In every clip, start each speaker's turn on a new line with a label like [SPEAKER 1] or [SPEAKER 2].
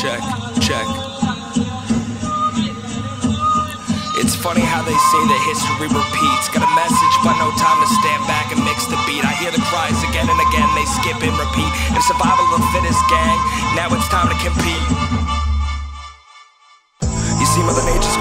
[SPEAKER 1] check, check. It's funny how they say that history repeats. Got a message, but no time to stand back and mix the beat. I hear the cries again and again, they skip and repeat. If survival of the fittest gang, now it's time to compete.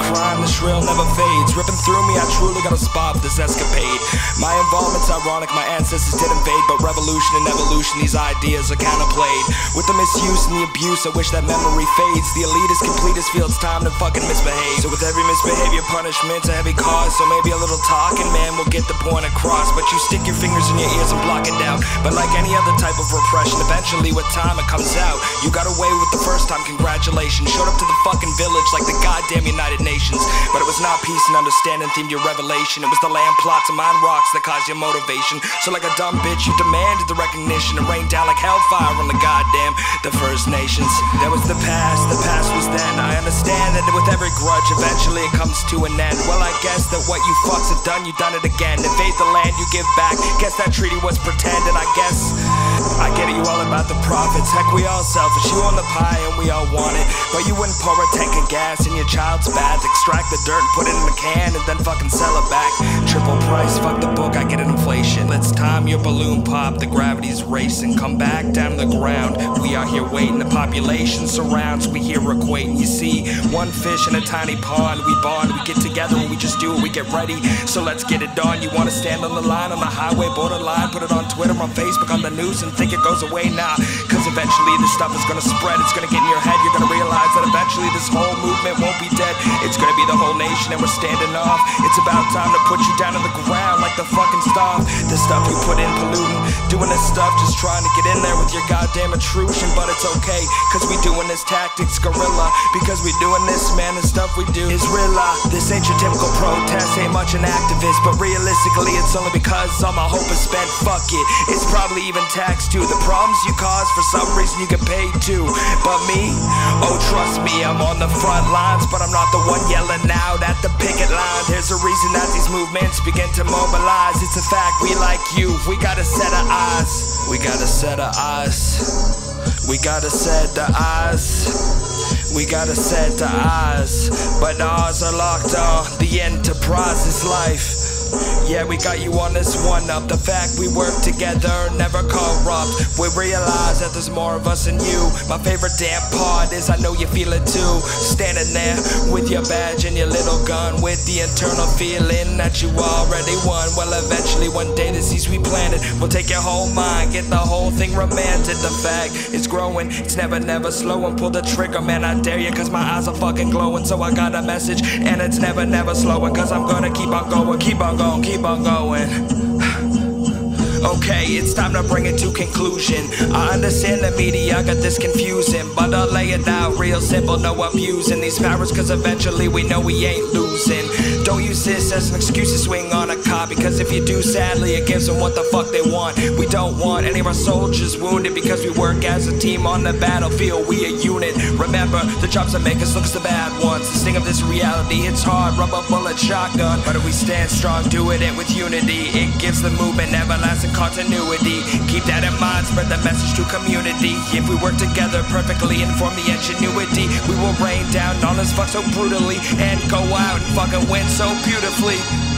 [SPEAKER 1] Crime, the shrill never fades. Ripping through me, I truly got a spot this escapade. My involvement's ironic, my ancestors did invade, but revolution and evolution, these ideas are kinda played. With the misuse and the abuse, I wish that memory fades. The elite is complete, it feels time to fucking misbehave. So with every misbehavior, punishment's a heavy cause. So maybe a little talking, man, will get the point across. But you stick your fingers in your ears and block it out. But like any other type of repression, eventually with time it comes out. You got away with the first time, congratulations. Showed up to the fucking village like the goddamn United Nations. But it was not peace and understanding themed your revelation. It was the land plots and mine rocks that caused your motivation. So like a dumb bitch, you demanded the recognition and rained down like hellfire on the goddamn the First Nations. That was the past, the past was then. I understand that with every grudge, eventually it comes to an end. Well, I guess that what you fucks have done, you done it again. Invade the land, you give back. Guess that treaty was pretend, and I guess I get it, you all about the profits. Heck, we all selfish. You on the pie and we all want it. But you wouldn't pour a tank of gas in your child's bath. Extract the dirt and put it in a can and then fucking sell it back. Triple price, fuck the book, I get an inflation. Let's time your balloon pop, the gravity's racing. Come back down the ground. We are here waiting, the population surrounds. We here equating. You see, one fish in a tiny pond. We bond, we get together we just do it, we get ready. So let's get it done. You wanna stand on the line, on the highway, borderline, put it on Twitter, on Facebook, on the news, and think it goes away now. Cause eventually this stuff is gonna spread, it's gonna get in your head. You're gonna realize that eventually this whole movement won't be dead. It's gonna be the whole nation, and we're standing off. It's about time to put you down to the ground like the fucking stuff. The stuff you put in polluting, doing this stuff, just trying to get in there with your goddamn intrusion. But it's okay, cause we doing this tactics guerrilla. Because we doing this, man, the stuff we do is real. This ain't your typical protest, much an activist. But realistically, it's only because all my hope is spent. Fuck it, it's probably even taxed too. The problems you cause, for some reason, you get paid too. But me, oh, trust me, I'm on the front lines. But I'm not the one yelling out at the picket line. There's a reason that these movements begin to mobilize. It's a fact, we like you, we got a set of eyes. We got a set of eyes. We got a set of eyes. We got a set of eyes. But ours are locked on. The enterprise is life. Yeah, we got you on this one up. The fact we work together, never corrupt. We realize that there's more of us than you. My favorite damn part is I know you feel it too. Standing there with your badge and your little gun, with the internal feeling that you already won. Well, eventually one day the seeds we planted will take your whole mind, get the whole thing romantic. The fact it's growing, it's never, never slow. And pull the trigger, man. I dare you, cause my eyes are fucking glowing. So I got a message, and it's never, never slowing. Cause I'm gonna keep on going, keep on going, keep on going. Okay, it's time to bring it to conclusion. I understand the media got this confusing, but I'll lay it out real simple, no abusing these powers, cause eventually we know we ain't losing. Don't use this as an excuse to swing on a cop, because if you do, sadly, it gives them what the fuck they want. We don't want any of our soldiers wounded because we work as a team on the battlefield, we a unit. Remember, the jobs that make us look the bad ones. The sting of this reality, it's hard, rubber bullet shotgun. But if we stand strong, doing it with unity, it gives the movement everlasting continuity. Keep that in mind, spread the message to community. If we work together perfectly and form the ingenuity, we will rain down on us fuck so brutally and go out and fucking win so beautifully.